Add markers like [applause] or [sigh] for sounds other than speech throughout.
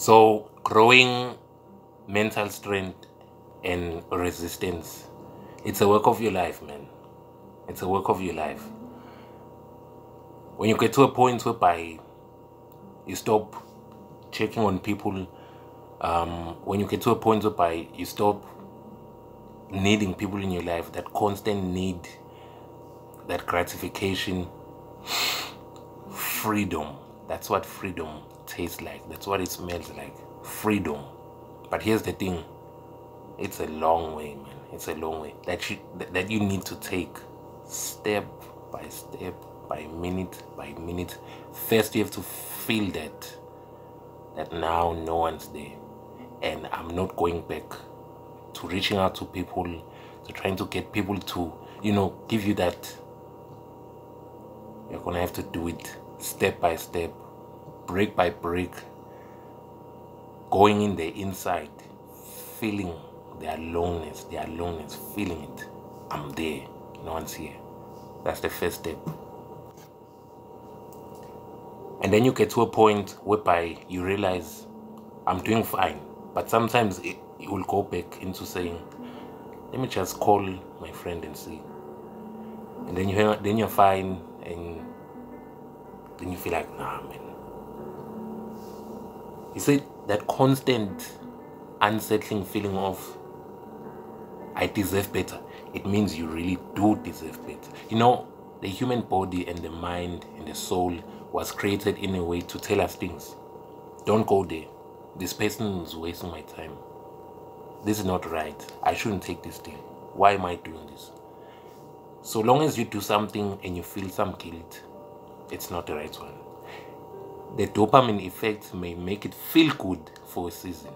So, growing mental strength and resistance, it's a work of your life, man. It's a work of your life. When you get to a point whereby you stop checking on people, um, when you get to a point whereby you stop needing people in your life, that constant need, that gratification, [sighs] freedom. That's what freedom tastes like. That's what it smells like. Freedom. But here's the thing. It's a long way, man. It's a long way that you that you need to take step by step, by minute by minute. First, you have to feel that that now no one's there, and I'm not going back to reaching out to people, to trying to get people to you know give you that. You're gonna have to do it step by step, break by break, going in the inside, feeling their loneliness, their loneliness, feeling it. I'm there, no one's here. That's the first step. And then you get to a point whereby you realize I'm doing fine. But sometimes it, it will go back into saying, let me just call my friend and see. And then you then you're fine and then you feel like, nah, man. You see, that constant unsettling feeling of, I deserve better. It means you really do deserve better. You know, the human body and the mind and the soul was created in a way to tell us things. Don't go there. This person is wasting my time. This is not right. I shouldn't take this deal. Why am I doing this? So long as you do something and you feel some guilt, it's not the right one. The dopamine effect may make it feel good for a season,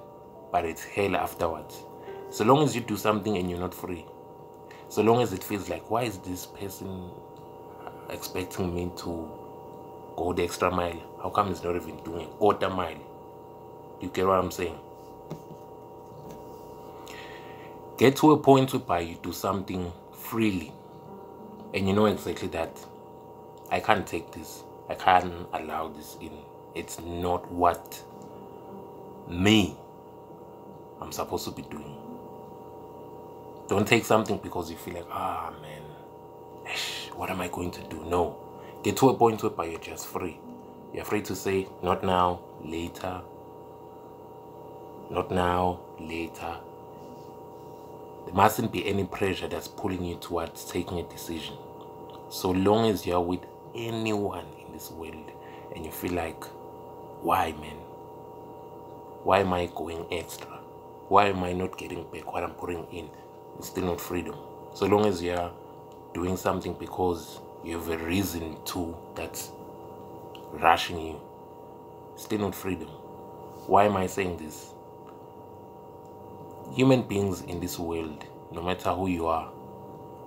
but it's hell afterwards. So long as you do something and you're not free, so long as it feels like, why is this person expecting me to go the extra mile? How come he's not even doing a quarter mile? You get what I'm saying? Get to a point whereby you do something freely and you know exactly that I can't take this. I can't allow this in. It's not what me I'm supposed to be doing. Don't take something because you feel like, ah, man, what am I going to do? No. Get to a point where you're just free. You're free to say, not now, later. Not now, later. There mustn't be any pressure that's pulling you towards taking a decision. So long as you're with anyone this world and you feel like, why, man? Why am I going extra? Why am I not getting back what I'm putting in? It's still not freedom. So long as you're doing something because you have a reason to that's rushing you, still not freedom. Why am I saying this? Human beings in this world, no matter who you are,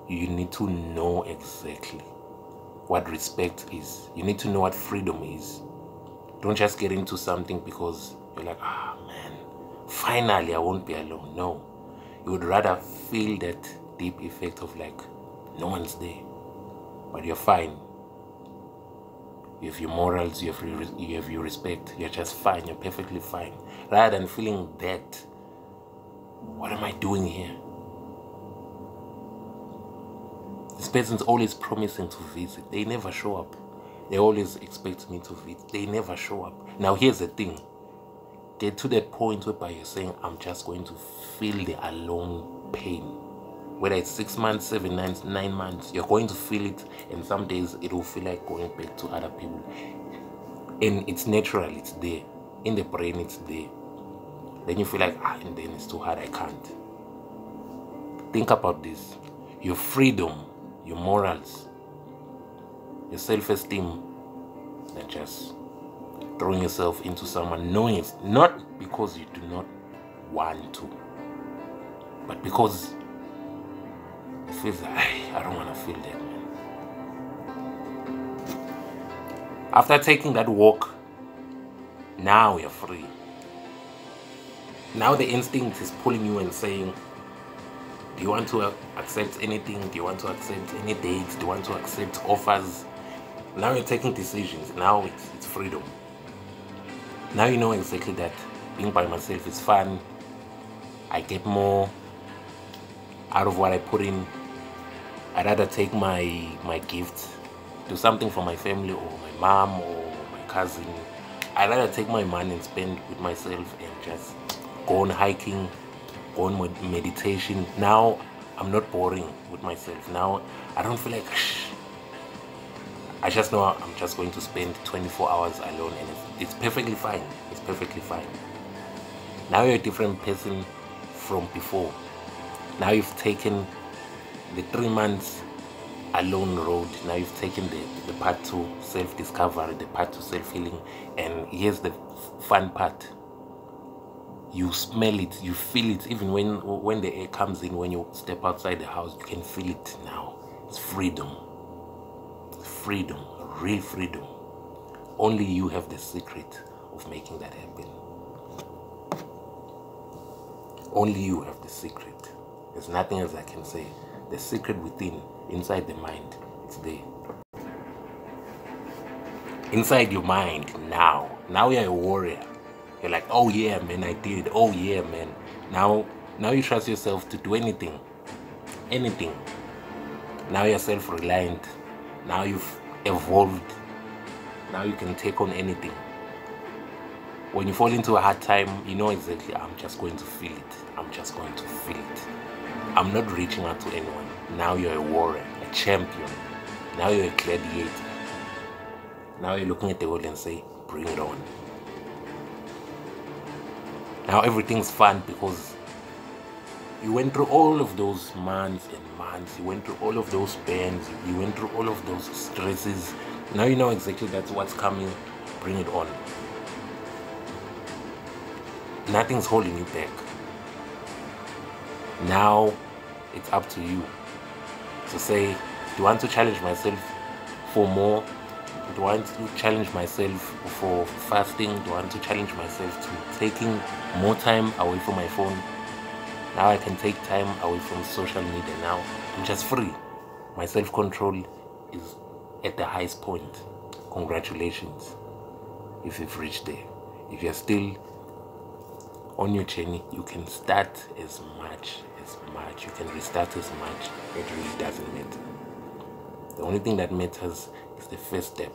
you need to know exactly what respect is. You need to know what freedom is. Don't just get into something because you're like, ah, oh, man, finally I won't be alone. No. You would rather feel that deep effect of like, no one's there, but you're fine. You have your morals, you have your, you have your respect, you're just fine, you're perfectly fine. Rather than feeling that, what am I doing here? This person's always promising to visit. They never show up. They always expect me to visit. They never show up. Now here's the thing. Get to that point whereby you're saying, I'm just going to feel the alone pain. Whether it's six months, seven nine months, you're going to feel it. And some days it will feel like going back to other people. And it's natural, it's there. In the brain, it's there. Then you feel like, ah, and then it's too hard, I can't. Think about this. Your freedom your morals, your self-esteem, than just throwing yourself into someone knowing it's not because you do not want to, but because it feels like, I don't want to feel that. After taking that walk, now you're free. Now the instinct is pulling you and saying, do you want to accept anything? Do you want to accept any dates? Do you want to accept offers? Now you're taking decisions. Now it's, it's freedom. Now you know exactly that being by myself is fun. I get more out of what I put in. I'd rather take my my gift, do something for my family or my mom or my cousin. I'd rather take my money and spend with myself and just go on hiking, go on meditation. Now I'm not boring with myself. Now I don't feel like shh. I just know I'm just going to spend 24 hours alone and it's, it's perfectly fine. It's perfectly fine. Now you're a different person from before. Now you've taken the three months alone road. Now you've taken the, the part to self-discovery, the part to self-healing. And here's the fun part. You smell it, you feel it, even when when the air comes in, when you step outside the house, you can feel it now. It's freedom. Freedom, real freedom. Only you have the secret of making that happen. Only you have the secret. There's nothing else I can say. The secret within, inside the mind, it's there. Inside your mind now. Now you're a warrior. You're like, oh yeah, man, I did it. Oh yeah, man. Now, now you trust yourself to do anything. Anything. Now you're self-reliant. Now you've evolved. Now you can take on anything when you fall into a hard time, you know exactly, I'm just going to feel it. I'm just going to feel it. I'm not reaching out to anyone. Now you're a warrior, a champion. Now you're a gladiator. Now you're looking at the world and say, bring it on. Now everything's fun because you went through all of those months and months. You went through all of those pains. You went through all of those stresses. Now you know exactly that's what's coming. Bring it on nothing's holding you back. Now it's up to you to say, do I want to challenge myself for more? Do I want to challenge myself for fasting? Do I want to challenge myself to taking more time away from my phone? Now I can take time away from social media. Now I'm just free. My self control is at the highest point. Congratulations if you've reached there. If you're still on your journey you can start as much as much you can restart as much it really doesn't matter the only thing that matters is the first step